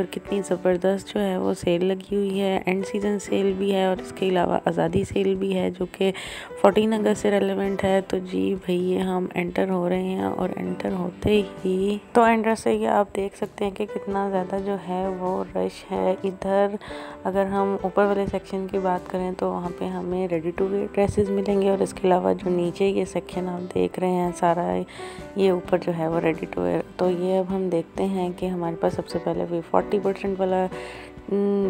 और कितनी ज़बरदस्त जो है वो सेल लगी हुई है। एंड सीज़न सेल भी है और इसके अलावा आज़ादी सेल भी है जो कि 14 अगस्त से रेलिवेंट है। तो जी भैया, हम एंटर हो रहे हैं और एंटर होते ही तो एंटर से ही आप देख सकते हैं कि कितना ज़्यादा जो है वो रश है। इधर अगर हम ऊपर वाले सेक्शन की बात करें तो वहाँ पर हमें रेडी टू वेयर ड्रेसेस मिलेंगे और इसके अलावा जो नीचे ये सेक्शन आप देख रहे हैं, सारा ये ऊपर जो है वो रेडी टू वेयर तो ये अब हम देखते हैं कि हमारे पास सबसे पहले वी फोर्टी परसेंट वाला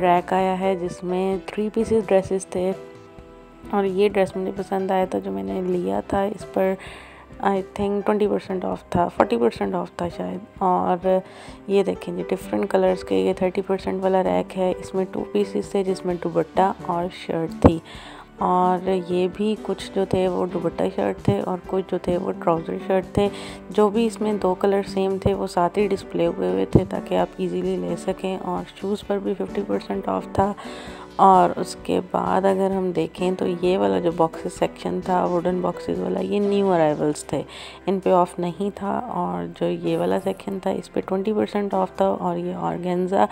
रैक आया है जिसमें थ्री पीसेस ड्रेसेस थे। और ये ड्रेस मुझे पसंद आया था जो मैंने लिया था, इस पर I think twenty percent off था फोर्टी परसेंट ऑफ़ था शायद। और ये देखें जी डिफरेंट कलर्स के ये थर्टी परसेंट वाला रैक है। इसमें टू पीसेस थे जिसमें दुपट्टा और शर्ट थी। और ये भी कुछ जो थे वो दुबट्टा शर्ट थे और कुछ जो थे वो ट्राउज़र शर्ट थे। जो भी इसमें दो कलर सेम थे, वो साथ ही डिस्प्ले हुए हुए थे ताकि आप इजीली ले सकें और शूज़ पर भी फिफ्टी परसेंट ऑफ़ था। और उसके बाद अगर हम देखें तो ये वाला जो बॉक्सेस सेक्शन था वुडन बॉक्सेस वाला, ये न्यू अराइवल्स थे। इन पे ऑफ़ नहीं था और जो ये वाला सेक्शन था, इस पे ट्वेंटी परसेंट ऑफ़ था और ये ऑर्गेन्ज़ा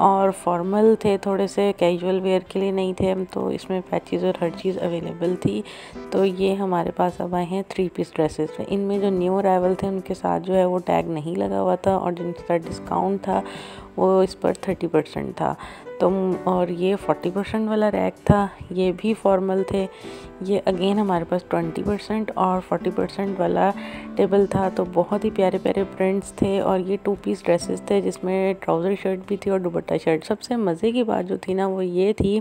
और फॉर्मल थे थोड़े से कैजुअल वेयर के लिए नहीं थे तो इसमें पैचेज़ और हर चीज़ अवेलेबल थी। तो ये हमारे पास अब आए हैं थ्री पीस ड्रेसेस इनमें जो न्यू अराइवल थे, उनके साथ जो है वो टैग नहीं लगा हुआ था और जिनका डिस्काउंट था, वो इस पर थर्टी परसेंट था। तो और ये फोर्टी परसेंट वाला रैक था, ये भी फॉर्मल थे। ये अगेन हमारे पास ट्वेंटी परसेंट और फोर्टी परसेंट वाला टेबल था तो बहुत ही प्यारे प्यारे प्रिंट्स थे और ये टू पीस ड्रेसेस थे जिसमें ट्राउज़र शर्ट भी थी और दुबट्टा शर्ट सबसे मज़े की बात जो थी ना, वो ये थी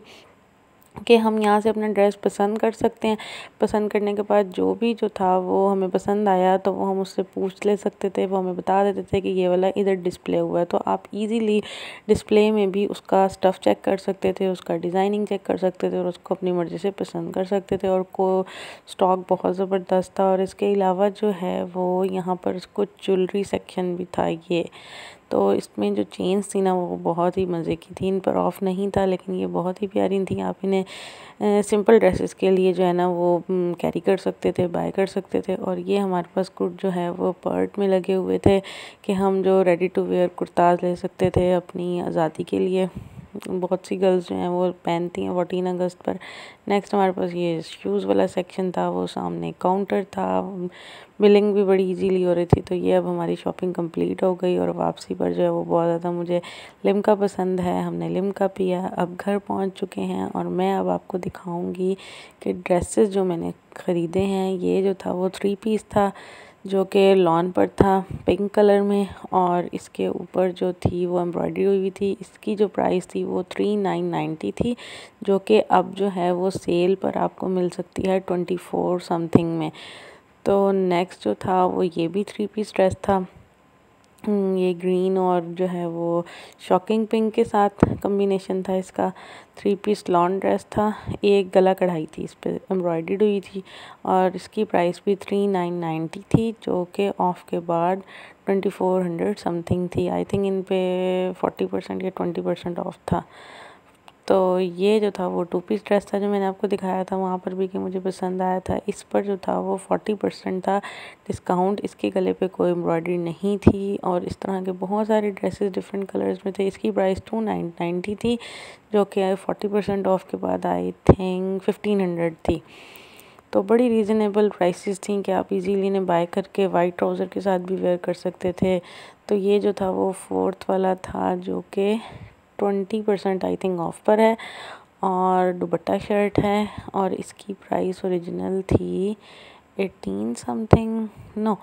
कि हम यहाँ से अपना ड्रेस पसंद कर सकते हैं। पसंद करने के बाद जो भी जो था, वो हमें पसंद आया तो वो हम उससे पूछ ले सकते थे। वो हमें बता देते थे कि ये वाला इधर डिस्प्ले हुआ है। तो आप इजीली डिस्प्ले में भी उसका स्टफ़ चेक कर सकते थे, उसका डिज़ाइनिंग चेक कर सकते थे और उसको अपनी मर्ज़ी से पसंद कर सकते थे। और को स्टॉक बहुत ज़बरदस्त था। और इसके अलावा जो है, वो यहाँ पर कुछ ज्वेलरी सेक्शन भी था ये। तो इसमें जो चेन्स थी ना, वो बहुत ही मज़े की थी। इन पर ऑफ़ नहीं था, लेकिन ये बहुत ही प्यारी थी। आप इन्हें सिंपल ड्रेसेस के लिए जो है ना, वो कैरी कर सकते थे बाय कर सकते थे। और ये हमारे पास कुर्ट जो है, वो पर्ट में लगे हुए थे कि हम जो रेडी टू वेयर कुर्ताज़ ले सकते थे अपनी आज़ादी के लिए। बहुत सी गर्ल्स जो हैं वो पहनती हैं फोर्टीन अगस्त पर। नेक्स्ट हमारे पास ये शूज़ वाला सेक्शन था, वो सामने काउंटर था। बिलिंग भी बड़ी इजीली हो रही थी तो ये अब हमारी शॉपिंग कंप्लीट हो गई और वापसी पर जो है वो बहुत ज़्यादा मुझे लिमका पसंद है। हमने लिमका पिया, अब घर पहुँच चुके हैं और मैं अब आपको दिखाऊँगी कि ड्रेसेस जो मैंने ख़रीदे हैं, ये जो था वो थ्री पीस था। जो कि लॉन पर था पिंक कलर में और इसके ऊपर जो थी वो एम्ब्रॉयडरी हुई थी। इसकी जो प्राइस थी वो थ्री नाइन नाइन्टी थी, जो कि अब जो है वो सेल पर आपको मिल सकती है ट्वेंटी फोर समथिंग में। तो नेक्स्ट जो था वो ये भी थ्री पीस ड्रेस था। ये ग्रीन और जो है वो शॉकिंग पिंक के साथ कम्बिनेशन था इसका। थ्री पीस लॉन्ग ड्रेस था। एक गला कढ़ाई थी, इस पर एम्ब्रॉयड हुई थी और इसकी प्राइस भी थ्री नाइन नाइन्टी थी, जो कि ऑफ़ के बाद ट्वेंटी फोर हंड्रेड समथिंग थी। आई थिंक इन पे फोर्टी परसेंट या ट्वेंटी परसेंट ऑफ़ था। तो ये जो था वो टू पीस ड्रेस था जो मैंने आपको दिखाया था, वहाँ पर भी कि मुझे पसंद आया था। इस पर जो था वो फोर्टी परसेंट था। डिस्काउंट इसके गले पे कोई एम्ब्रॉयडरी नहीं थी और इस तरह के बहुत सारे ड्रेसेस डिफरेंट कलर्स में थे। इसकी प्राइस टू नाइन नाइन्टी थी, जो कि फोर्टी परसेंट ऑफ़ के बाद आई थिंक फिफ्टीन हंड्रेड थी। तो बड़ी रीज़नेबल प्राइसेस थी कि आप इजीली इन्हें बाय करके वाइट ट्राउज़र के साथ भी वेयर कर सकते थे। तो ये जो था वो फोर्थ वाला था जो कि twenty percent I think off पर है और दुपट्टा शर्ट है और इसकी प्राइस ओरिजिनल थी एटीन समथिंग नो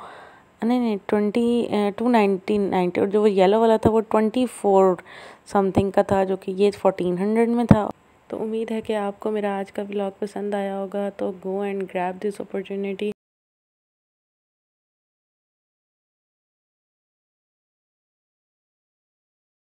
नहीं नहीं, ट्वेंटी टू नाइनटीन नाइन्टी और जो वो येलो वाला था वो ट्वेंटी फोर समथिंग का था जो कि ये फोर्टीन हंड्रेड में था। तो उम्मीद है कि आपको मेरा आज का ब्लॉग पसंद आया होगा तो go and grab this opportunity